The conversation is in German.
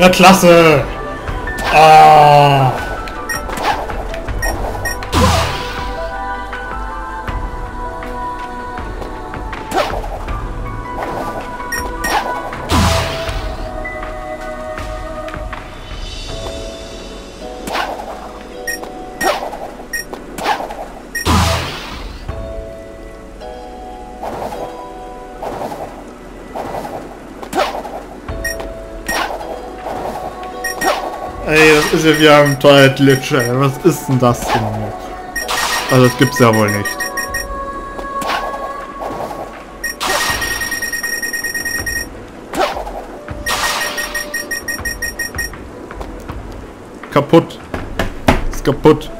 Ja, klasse! Ah! Ey, das ist ja wie ein Toilet Glitch, ey. Was ist denn das denn? Also, das gibt's ja wohl nicht. Kaputt. Ist kaputt.